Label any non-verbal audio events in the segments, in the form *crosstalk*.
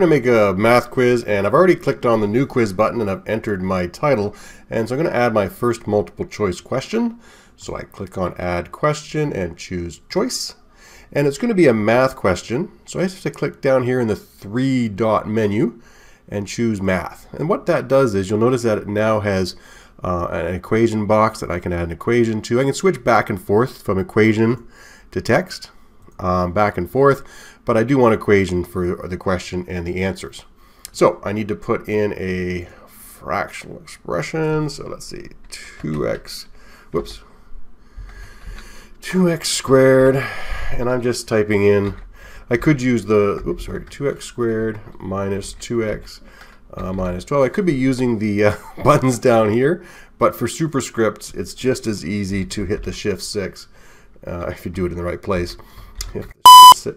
I'm going to make a math quiz and I've already clicked on the new quiz button and I've entered my title. And so I'm going to add my first multiple choice question. So I click on add question and choose choice. And it's going to be a math question. So I have to click down here in the three dot menu and choose math. And what that does is you'll notice that it now has uh, an equation box that I can add an equation to. I can switch back and forth from equation to text um, back and forth but I do want equation for the question and the answers. So I need to put in a fractional expression. So let's see, 2x, whoops, 2x squared, and I'm just typing in, I could use the, oops, sorry, 2x squared minus 2x uh, minus 12. I could be using the uh, *laughs* buttons down here, but for superscripts, it's just as easy to hit the shift 6 uh, if you do it in the right place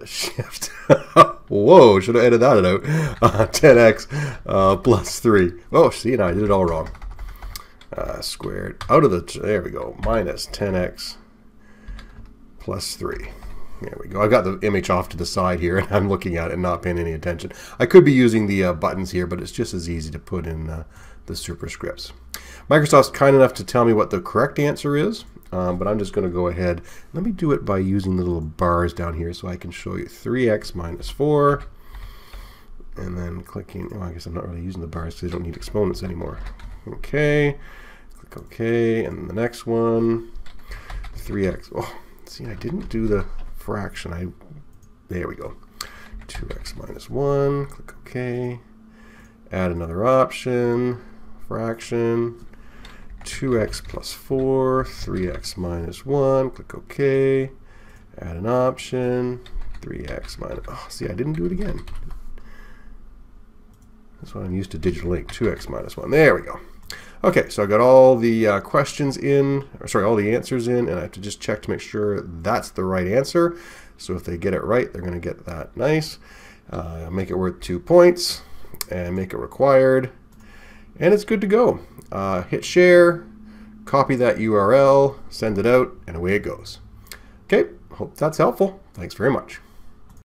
shift. *laughs* Whoa, should have edited that out. Uh, *laughs* 10x uh, plus 3. Oh, see, now I did it all wrong. Uh, squared out of the, there we go, minus 10x plus 3. There we go. I got the image off to the side here, *laughs* and I'm looking at it and not paying any attention. I could be using the uh, buttons here, but it's just as easy to put in uh, the superscripts. Microsoft's kind enough to tell me what the correct answer is. Um, but I'm just going to go ahead. Let me do it by using the little bars down here so I can show you 3x minus 4. And then clicking, oh, I guess I'm not really using the bars because I don't need exponents anymore. Okay, click OK, and the next one, 3x. Oh, see, I didn't do the fraction. I There we go. 2x minus 1, click OK. Add another option, fraction, 2x plus 4, 3x minus 1, click OK, add an option, 3x minus, oh, see, I didn't do it again. That's what I'm used to digital ink, 2x minus 1. There we go. Okay, so I got all the uh, questions in, sorry, all the answers in, and I have to just check to make sure that's the right answer. So if they get it right, they're going to get that nice. Uh, make it worth two points, and make it required and it's good to go. Uh, hit share, copy that URL, send it out, and away it goes. Okay, hope that's helpful. Thanks very much.